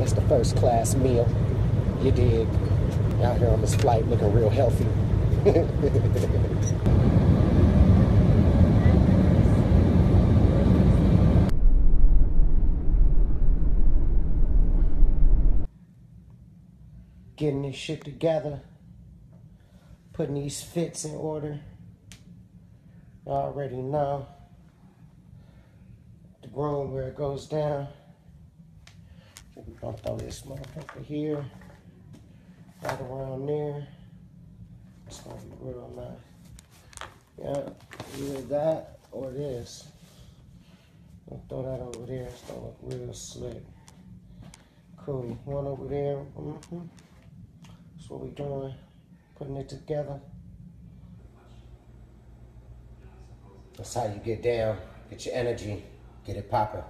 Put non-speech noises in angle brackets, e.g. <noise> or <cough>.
That's the first class meal. You dig? Out here on this flight looking real healthy. <laughs> Getting this shit together. Putting these fits in order. Already know. The groom where it goes down. We're gonna throw this motherfucker here. Right around there. It's gonna be real nice. Yeah, either that or this. I'll throw that over there. It's gonna look real slick. Cool. One over there. Mm-hmm. That's what we're doing. Putting it together. That's how you get down. Get your energy. Get it popping.